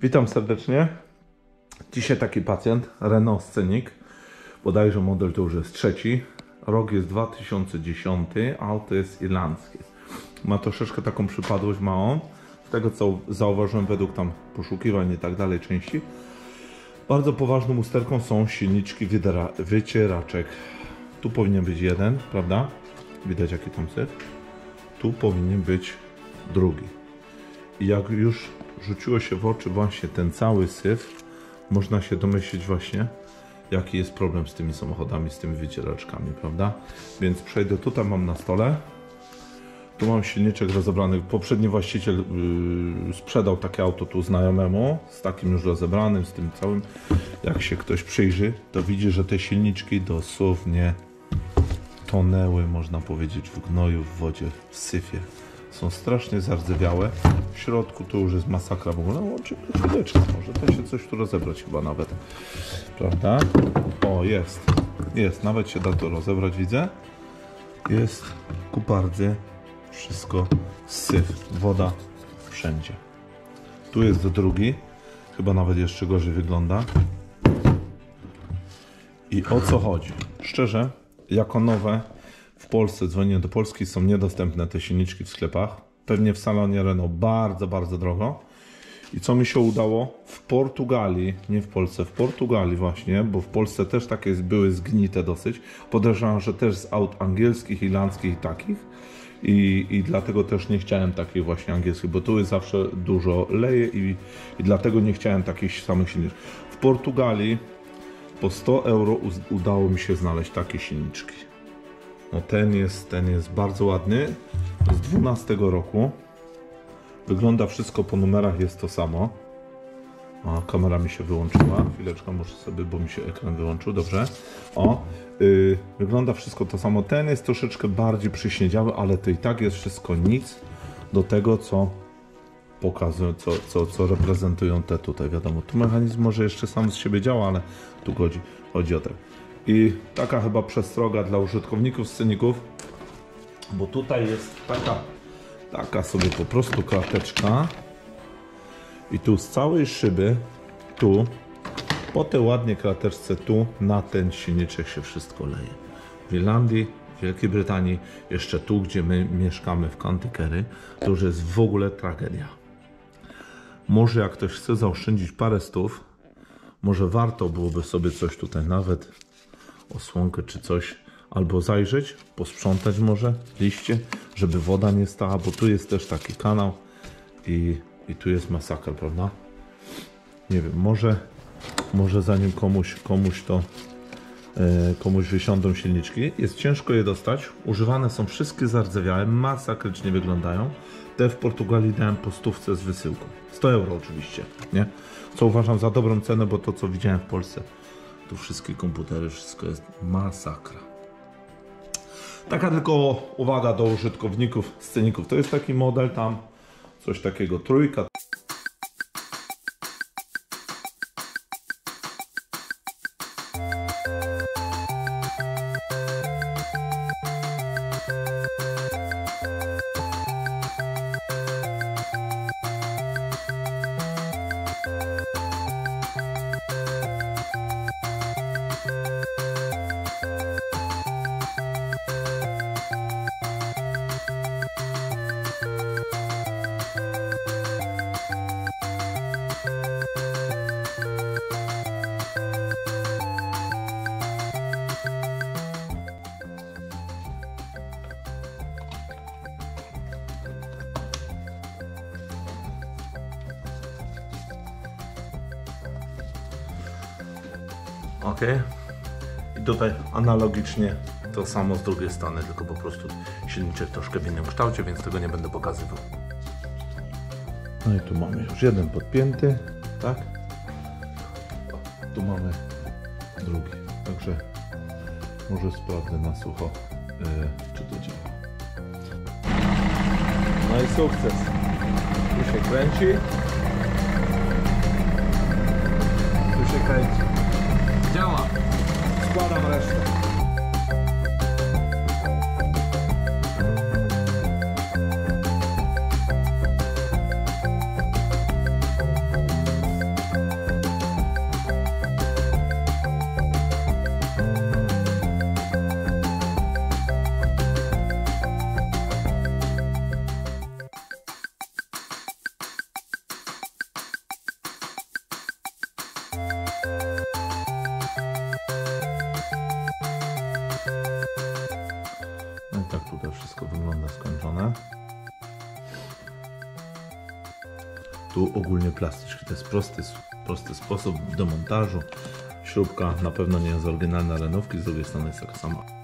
Witam serdecznie. Dzisiaj taki pacjent, Renault Scenic. Bodajże model to już jest trzeci. Rok jest 2010, auto jest irlandzkie. Ma troszeczkę taką przypadłość małą. Z tego co zauważyłem według tam poszukiwań i tak dalej części. Bardzo poważną usterką są silniczki wycieraczek. Tu powinien być jeden, prawda? Widać jaki tam syf. Tu powinien być drugi. I jak już rzuciło się w oczy właśnie ten cały syf, można się domyślić właśnie, jaki jest problem z tymi samochodami, z tymi wycieraczkami, prawda? Więc przejdę tutaj, mam na stole. Tu mam silniczek rozebrany. Poprzedni właściciel yy, sprzedał takie auto tu znajomemu, z takim już rozebranym, z tym całym. Jak się ktoś przyjrzy, to widzi, że te silniczki dosłownie tonęły, można powiedzieć, w gnoju, w wodzie, w syfie. Są strasznie zardzewiałe. W środku to już jest masakra w ogóle. No, oczywiście chwileczkę, może to się coś tu rozebrać chyba nawet. Prawda? O, jest. Jest, nawet się da to rozebrać, widzę. Jest kupa rdzy. Wszystko syf, woda wszędzie. Tu jest drugi. Chyba nawet jeszcze gorzej wygląda. I o co chodzi? Szczerze, jako nowe w Polsce, dzwonię do Polski, są niedostępne te silniczki w sklepach. Pewnie w salonie Renault bardzo, bardzo drogo. I co mi się udało? W Portugalii, nie w Polsce, w Portugalii właśnie, bo w Polsce też takie były zgnite dosyć. Podejrzewam, że też z aut angielskich, irlandzkich i takich. I, I dlatego też nie chciałem takich właśnie angielskich, bo tu jest zawsze dużo leje i, i dlatego nie chciałem takich samych silniczków. W Portugalii po 100 euro udało mi się znaleźć takie silniczki. No ten jest, ten jest bardzo ładny. Z 12 roku. Wygląda wszystko po numerach, jest to samo. O, kamera mi się wyłączyła. Chwileczkę muszę sobie, bo mi się ekran wyłączył. Dobrze. O, yy, wygląda wszystko to samo. Ten jest troszeczkę bardziej przyśniedziały, ale to i tak jest wszystko nic do tego, co pokazują, co, co, co reprezentują te tutaj. Wiadomo, tu mechanizm może jeszcze sam z siebie działa, ale tu chodzi, chodzi o to. I taka chyba przestroga dla użytkowników sceników, bo tutaj jest taka, taka sobie po prostu klateczka i tu z całej szyby, tu, po tej ładnie klateczce tu, na ten silniczek się wszystko leje. W Irlandii, w Wielkiej Brytanii, jeszcze tu, gdzie my mieszkamy w Canterbury, to już jest w ogóle tragedia. Może jak ktoś chce zaoszczędzić parę stów, może warto byłoby sobie coś tutaj nawet osłonkę czy coś albo zajrzeć, posprzątać może liście, żeby woda nie stała, bo tu jest też taki kanał i, i tu jest masakra, prawda? Nie wiem, może, może zanim komuś, komuś to e, komuś wysiądą silniczki, jest ciężko je dostać. Używane są wszystkie zardzewiałe, masakrycznie wyglądają. Te w Portugalii dałem po stówce z wysyłką. 100 euro oczywiście, nie? Co uważam za dobrą cenę, bo to co widziałem w Polsce, tu wszystkie komputery, wszystko jest masakra. Taka tylko uwaga do użytkowników, sceników. To jest taki model tam, coś takiego, trójka. Ok. I tutaj analogicznie to samo z drugiej strony, tylko po prostu silniczek troszkę w innym kształcie, więc tego nie będę pokazywał. No i tu mamy już jeden podpięty, tak? Tu mamy drugi. Także może sprawdzę na sucho, yy, czy to działa. No i sukces. Tu się kręci. Tu ogólnie plastyczki. To jest prosty, prosty sposób demontażu. Śrubka na pewno nie jest oryginalna renówki, z drugiej strony jest taka sama.